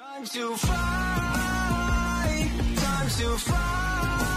Time to fly, time to fly.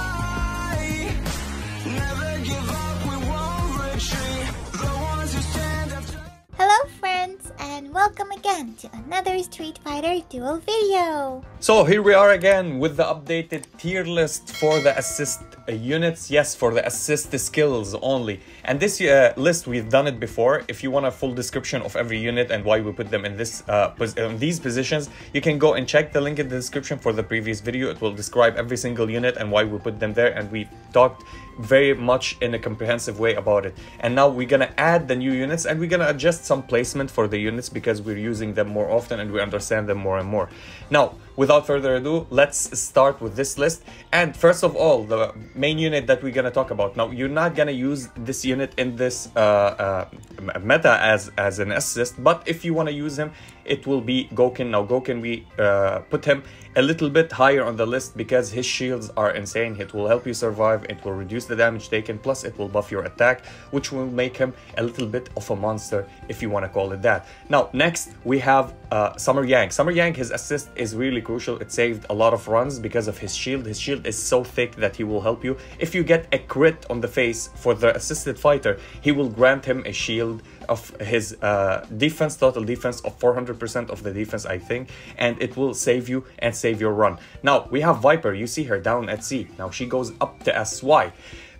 Never give up, we won't retreat. The ones who stand after. Hello friends and welcome again to another Street Fighter Duel video. So here we are again with the updated tier list for the assist uh, units. Yes, for the assist skills only. And this uh, list we've done it before. If you want a full description of every unit and why we put them in this uh, in these positions, you can go and check the link in the description for the previous video. It will describe every single unit and why we put them there. And we talked very much in a comprehensive way about it. And now we're gonna add the new units and we're gonna adjust some placement for the units because we're using them more often and we understand them more and more. Now, without further ado, let's start with this list. And first of all, the main unit that we're gonna talk about. Now, you're not gonna use this unit in this uh, uh, meta as, as an assist, but if you wanna use him, it will be Gouken. Now, Gouken, we uh, put him a little bit higher on the list because his shields are insane. It will help you survive, it will reduce the damage taken, plus it will buff your attack, which will make him a little bit of a monster if you want to call it that. Now, next we have uh, Summer Yang. Summer Yang, his assist is really crucial. It saved a lot of runs because of his shield. His shield is so thick that he will help you. If you get a crit on the face for the assisted fighter, he will grant him a shield of his uh, defense, total defense of 400% of the defense, I think, and it will save you and save your run. Now, we have Viper, you see her down at C. Now, she goes up to SY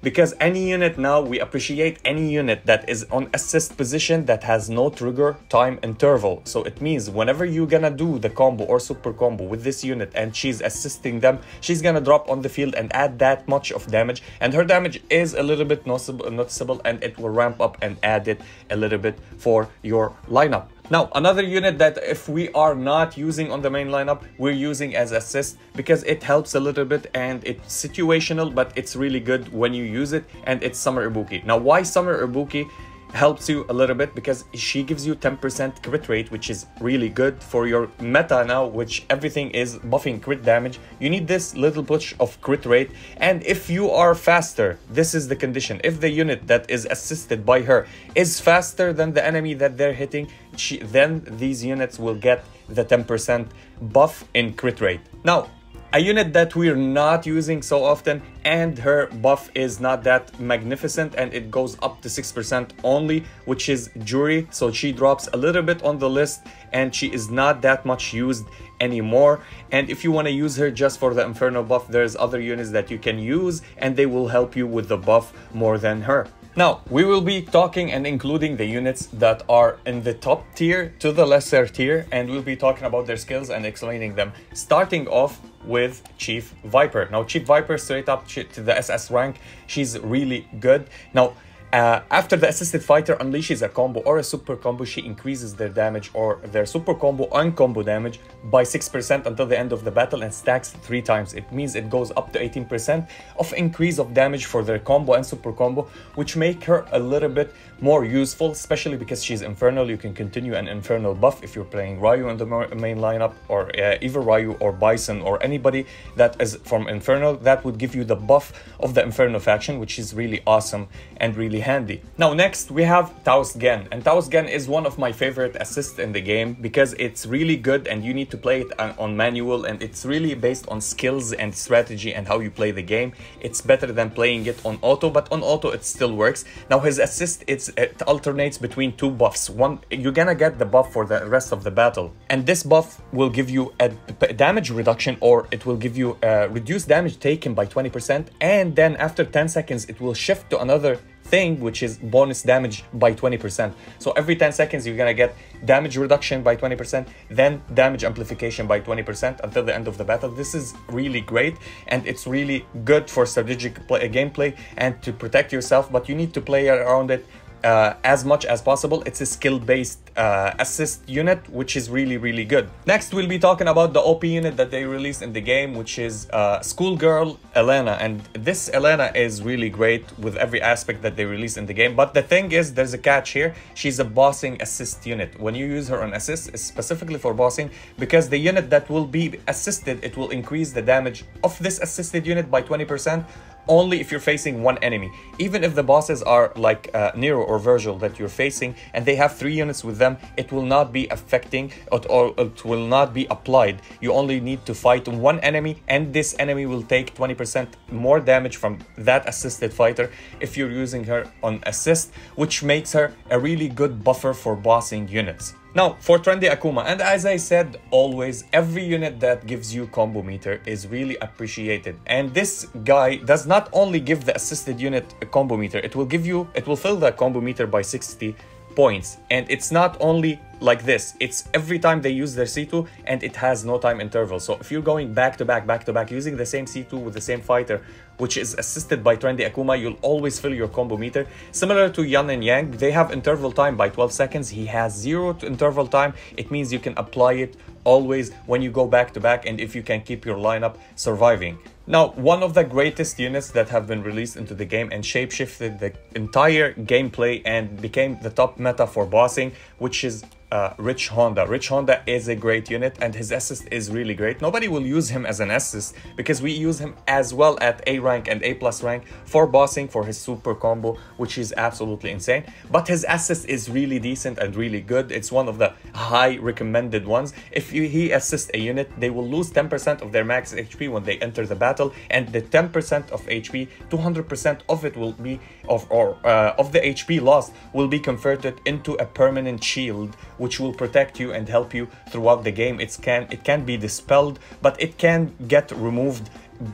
because any unit now we appreciate any unit that is on assist position that has no trigger time interval so it means whenever you're gonna do the combo or super combo with this unit and she's assisting them she's gonna drop on the field and add that much of damage. And her damage is a little bit noticeable, and it will ramp up and add it a little bit for your lineup now, another unit that if we are not using on the main lineup, we're using as assist because it helps a little bit and it's situational, but it's really good when you use it and it's Summer Ibuki. Now, why Summer Ibuki? Helps you a little bit because she gives you 10% crit rate which is really good for your meta now which everything is buffing crit damage. You need this little push of crit rate. And if you are faster this is the condition. If the unit that is assisted by her is faster than the enemy that they're hitting she, then these units will get the 10% buff in crit rate. Now a unit that we're not using so often and her buff is not that magnificent and it goes up to 6% only which is Juri so she drops a little bit on the list and she is not that much used anymore. And if you want to use her just for the Inferno buff there's other units that you can use and they will help you with the buff more than her now, we will be talking and including the units that are in the top tier to the lesser tier, and we'll be talking about their skills and explaining them. Starting off with Chief Viper. Now, Chief Viper, straight up to the SS rank, she's really good. Now, uh, after the assisted fighter unleashes a combo or a super combo, she increases their damage or their super combo and combo damage by 6% until the end of the battle and stacks three times. It means it goes up to 18% of increase of damage for their combo and super combo, which make her a little bit more useful, especially because she's infernal. You can continue an infernal buff if you're playing Ryu in the main lineup or uh, either Ryu or Bison or anybody that is from infernal. That would give you the buff of the inferno faction, which is really awesome and really handy. Now next we have Taoist Gen and Taoist Gen is one of my favorite assists in the game because it's really good and you need to play it on manual and it's really based on skills and strategy and how you play the game. It's better than playing it on auto but on auto it still works. Now his assist it alternates between two buffs. One you're gonna get the buff for the rest of the battle and this buff will give you a damage reduction or it will give you a reduced damage taken by 20% and then after 10 seconds it will shift to another thing which is bonus damage by 20% so every 10 seconds you're gonna get damage reduction by 20% then damage amplification by 20% until the end of the battle. This is really great and it's really good for strategic play, gameplay and to protect yourself but you need to play around it uh, as much as possible. It's a skill-based uh, assist unit, which is really, really good. Next, we'll be talking about the OP unit that they released in the game, which is uh, Schoolgirl Elena. And this Elena is really great with every aspect that they released in the game. But the thing is, there's a catch here. She's a bossing assist unit. When you use her on assist, it's specifically for bossing, because the unit that will be assisted, it will increase the damage of this assisted unit by 20%, only if you're facing one enemy. Even if the bosses are like uh, Nero or Virgil that you're facing and they have three units with them, it will not be affecting or, it will not be applied. You only need to fight one enemy and this enemy will take 20% more damage from that assisted fighter if you're using her on assist, which makes her a really good buffer for bossing units. Now, for Trendy Akuma, and as I said always, every unit that gives you combo meter is really appreciated. And this guy does not only give the assisted unit a combo meter, it will give you, it will fill the combo meter by 60 points. And it's not only like this, it's every time they use their C2 and it has no time interval. So if you're going back to back, back to back, using the same C2 with the same fighter, which is assisted by Trendy Akuma, you'll always fill your combo meter. Similar to Yun and Yang, they have interval time by 12 seconds. He has zero to interval time. It means you can apply it always when you go back to back and if you can keep your lineup surviving. Now, one of the greatest units that have been released into the game and shapeshifted the entire gameplay and became the top meta for bossing, which is uh, Rich Honda. Rich Honda is a great unit and his assist is really great. Nobody will use him as an assist because we use him as well at A rank and A plus rank for bossing for his super combo, which is absolutely insane. But his assist is really decent and really good. It's one of the high recommended ones. If you, he assists a unit, they will lose 10% of their max HP when they enter the battle, and the 10% of HP, 200% of it will be of or uh, of the HP lost will be converted into a permanent shield which will protect you and help you throughout the game. It can it can be dispelled, but it can get removed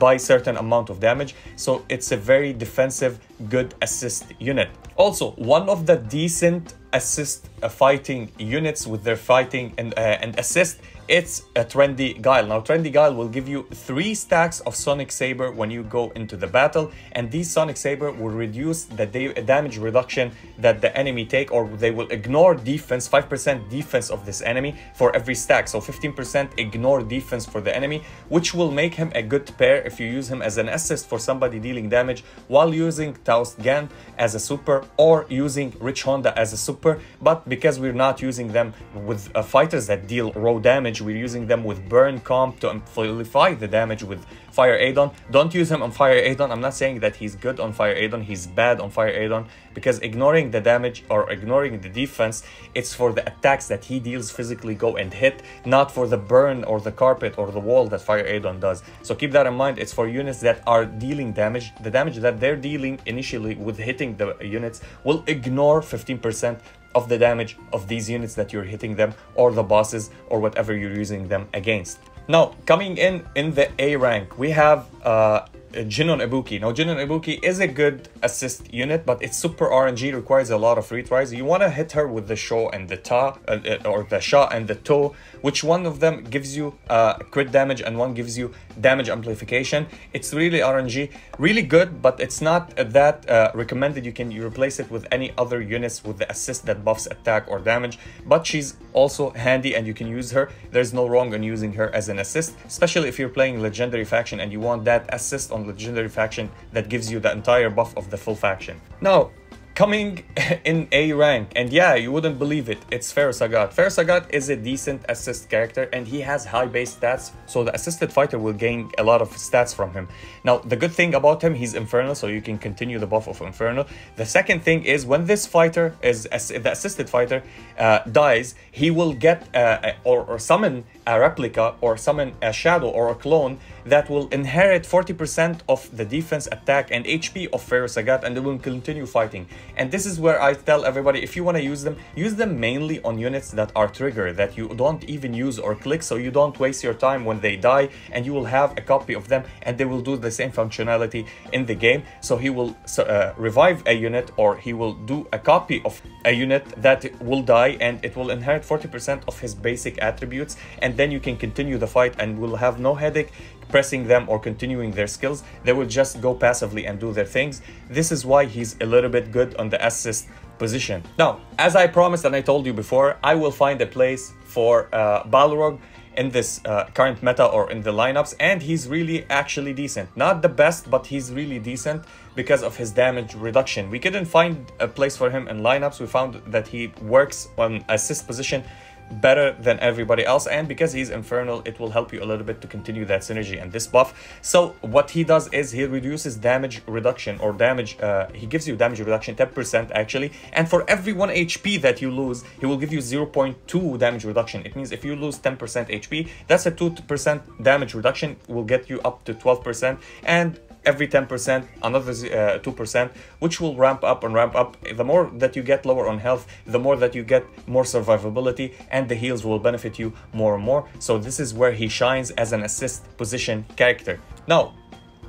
by certain amount of damage. So it's a very defensive, good assist unit. Also, one of the decent assist uh, fighting units with their fighting and uh, and assist it's a trendy guile. Now trendy guile will give you three stacks of sonic saber when you go into the battle and these sonic saber will reduce the da damage reduction that the enemy take or they will ignore defense 5% defense of this enemy for every stack. So 15% ignore defense for the enemy which will make him a good pair if you use him as an assist for somebody dealing damage while using Taoist Gen as a super or using Rich Honda as a super. But because we're not using them with uh, fighters that deal raw damage we're using them with burn comp to amplify the damage with fire Adon don't use him on fire Adon I'm not saying that he's good on fire Adon he's bad on fire Adon because ignoring the damage or ignoring the defense it's for the attacks that he deals physically go and hit not for the burn or the carpet or the wall that fire Adon does. So keep that in mind. It's for units that are dealing damage. The damage that they're dealing initially with hitting the units will ignore 15% of the damage of these units that you're hitting them or the bosses or whatever you're using them against. Now, coming in in the A rank, we have uh, Jinon Ibuki. Now, Jinon Ibuki is a good assist unit, but its super RNG requires a lot of retries. You want to hit her with the Sho and the Ta, uh, uh, or the Sha and the To, which one of them gives you uh, crit damage and one gives you damage amplification. It's really RNG, really good, but it's not that uh, recommended. You can replace it with any other units with the assist that buffs attack or damage, but she's also handy and you can use her. There's no wrong in using her as an assist, especially if you're playing Legendary Faction and you want that assist on Legendary Faction that gives you the entire buff of the full faction. Now, coming in A rank, and yeah, you wouldn't believe it, it's Ferasagat. Ferasagat is a decent assist character and he has high base stats, so the assisted fighter will gain a lot of stats from him. Now, the good thing about him, he's Infernal, so you can continue the buff of Infernal. The second thing is when this fighter is the assisted fighter uh, dies, he will get uh, or, or summon a replica or summon a shadow or a clone that will inherit 40% of the defense, attack, and HP of Ferasagat and they will continue fighting. And this is where I tell everybody if you want to use them, use them mainly on units that are trigger that you don't even use or click so you don't waste your time when they die and you will have a copy of them and they will do the same functionality in the game. So he will uh, revive a unit or he will do a copy of a unit that will die and it will inherit 40% of his basic attributes and then you can continue the fight and will have no headache pressing them or continuing their skills. They will just go passively and do their things. This is why he's a little bit good on the assist position. Now, as I promised and I told you before, I will find a place for uh, Balrog in this uh, current meta or in the lineups and he's really actually decent not the best but he's really decent because of his damage reduction we couldn't find a place for him in lineups we found that he works on assist position better than everybody else and because he's infernal it will help you a little bit to continue that synergy and this buff. So what he does is he reduces damage reduction or damage uh, he gives you damage reduction 10% actually. And for every 1 hp that you lose he will give you 0.2 damage reduction. It means if you lose 10% hp that's a 2% damage reduction will get you up to 12% and every 10%, another uh, 2%, which will ramp up and ramp up. The more that you get lower on health, the more that you get more survivability, and the heals will benefit you more and more. So, this is where he shines as an assist position character. Now,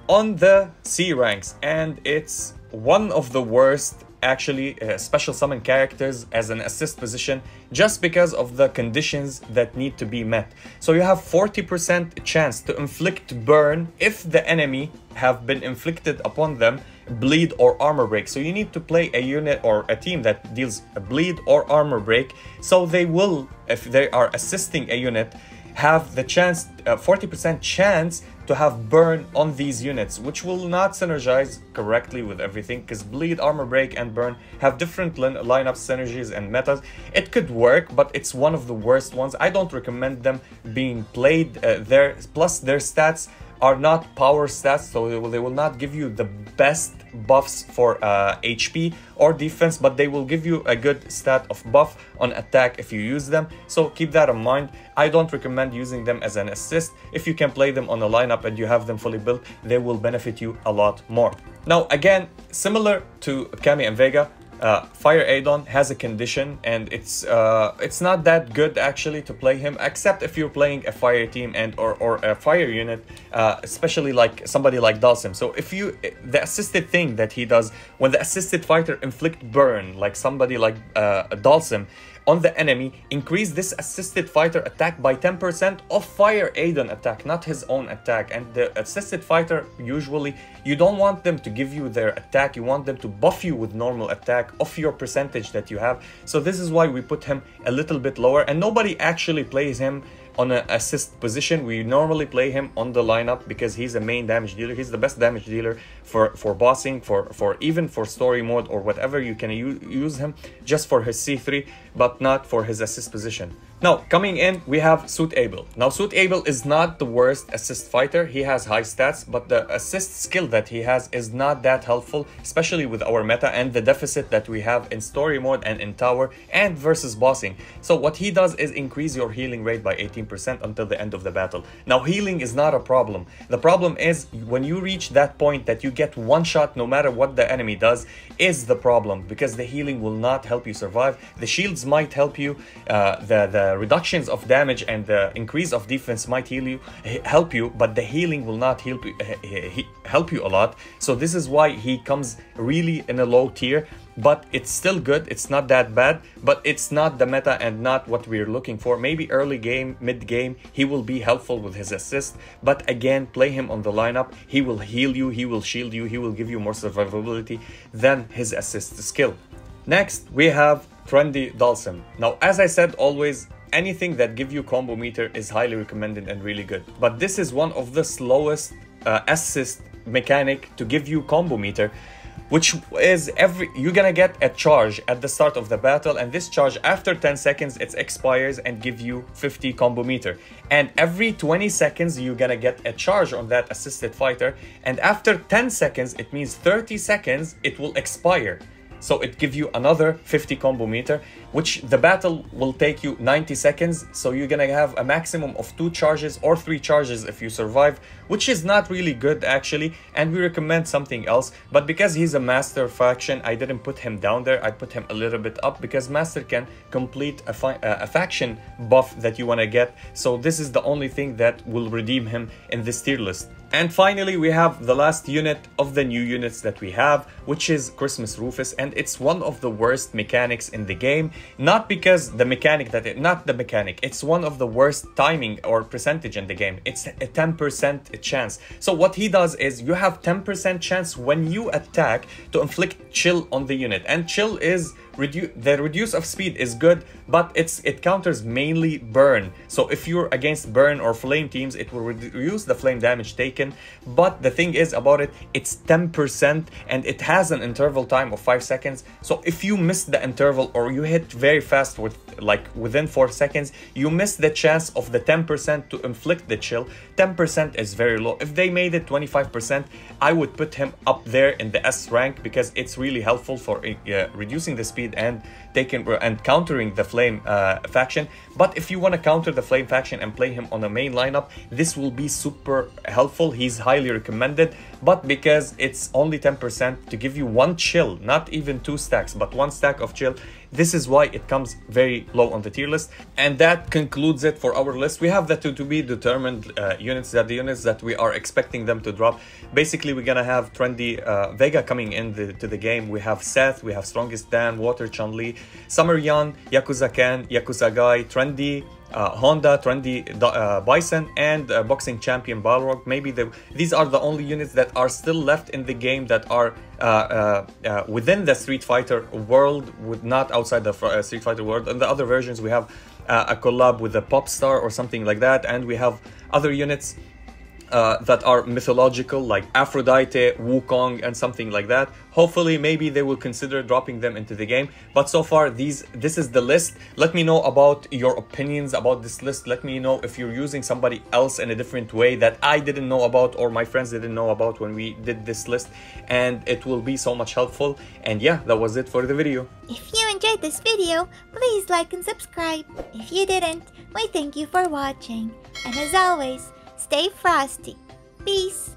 on the C ranks, and it's one of the worst actually uh, special summon characters as an assist position just because of the conditions that need to be met. So you have 40% chance to inflict burn if the enemy have been inflicted upon them bleed or armor break. So you need to play a unit or a team that deals a bleed or armor break. So they will, if they are assisting a unit, have the chance, 40% uh, chance to have burn on these units, which will not synergize correctly with everything because bleed, armor break, and burn have different lin- lineup synergies and metas. It could work, but it's one of the worst ones. I don't recommend them being played uh, there. Plus, their stats are not power stats, so they will, they will not give you the best buffs for uh, HP or defense, but they will give you a good stat of buff on attack if you use them. So keep that in mind. I don't recommend using them as an assist. If you can play them on a lineup and you have them fully built, they will benefit you a lot more. Now, again, similar to Cammy and Vega, uh, Fire Adon has a condition and it's uh, it's not that good actually to play him except if you're playing a fire team and or, or a fire unit uh, especially like somebody like Dhalsim. So if you the assisted thing that he does when the assisted fighter inflict burn like somebody like uh, Dhalsim on the enemy, increase this assisted fighter attack by 10% of Fire Adon attack, not his own attack. And the assisted fighter, usually, you don't want them to give you their attack, you want them to buff you with normal attack of your percentage that you have. So this is why we put him a little bit lower, and nobody actually plays him on an assist position. We normally play him on the lineup because he's a main damage dealer. He's the best damage dealer for, for bossing, for, for even for story mode or whatever you can use him just for his C3, but not for his assist position. Now, coming in, we have Suit Abel. Now, Suit Abel is not the worst assist fighter. He has high stats, but the assist skill that he has is not that helpful, especially with our meta and the deficit that we have in story mode and in tower and versus bossing. So what he does is increase your healing rate by 18% until the end of the battle. Now, healing is not a problem. The problem is when you reach that point that you get one shot no matter what the enemy does is the problem because the healing will not help you survive. The shields might help you, uh, the, the reductions of damage and the increase of defense might heal you, help you, but the healing will not help you, help you a lot. So this is why he comes really in a low tier, but it's still good. It's not that bad, but it's not the meta and not what we're looking for. Maybe early game, mid game, he will be helpful with his assist, but again, play him on the lineup. He will heal you, he will shield you, he will give you more survivability than his assist skill. Next, we have Trendy Dhalsim. Now, as I said, always anything that give you combo meter is highly recommended and really good. But this is one of the slowest uh, assist mechanic to give you combo meter which is every you're gonna get a charge at the start of the battle and this charge after 10 seconds it expires and give you 50 combo meter and every 20 seconds you're gonna get a charge on that assisted fighter and after 10 seconds it means 30 seconds it will expire so it gives you another 50 combo meter, which the battle will take you 90 seconds. So you're gonna have a maximum of two charges or three charges if you survive, which is not really good actually. And we recommend something else. But because he's a master faction, I didn't put him down there. I put him a little bit up because master can complete a, uh, a faction buff that you wanna get. So this is the only thing that will redeem him in this tier list. And finally, we have the last unit of the new units that we have, which is Christmas Rufus, and it's one of the worst mechanics in the game. Not because the mechanic that it, not the mechanic, it's one of the worst timing or percentage in the game. It's a 10% chance. So what he does is you have 10% chance when you attack to inflict chill on the unit, and chill is reduce the reduce of speed is good but it's it counters mainly burn so if you're against burn or flame teams it will reduce the flame damage taken but the thing is about it it's 10% and it has an interval time of 5 seconds so if you miss the interval or you hit very fast with like within four seconds, you miss the chance of the 10% to inflict the chill. 10% is very low. If they made it 25%, I would put him up there in the S rank because it's really helpful for uh, reducing the speed and taking and countering the flame uh, faction. But if you want to counter the flame faction and play him on a main lineup, this will be super helpful. He's highly recommended, but because it's only 10% to give you one chill, not even two stacks, but one stack of chill, this is why it comes very low on the tier list. And that concludes it for our list. We have the two to be determined uh, units, that the units that we are expecting them to drop. Basically, we're gonna have trendy uh, Vega coming into the, the game. We have Seth, we have Strongest Dan, Water Chun-Li, Summer Yun, Yakuza Ken, Yakuza Guy, trendy Honda, Trendy uh, Bison, and uh, boxing champion Balrog. Maybe the, these are the only units that are still left in the game that are uh, uh, uh, within the Street Fighter world, with not outside the Street Fighter world. And the other versions, we have a collab with the Pop Star or something like that, and we have other units uh, that are mythological like Aphrodite, Wukong and something like that. Hopefully maybe they will consider dropping them into the game. But so far these this is the list. Let me know about your opinions about this list. Let me know if you're using somebody else in a different way that I didn't know about or my friends didn't know about when we did this list and it will be so much helpful. And yeah, that was it for the video. If you enjoyed this video, please like and subscribe. If you didn't, we thank you for watching. And as always, Stay frosty. Peace.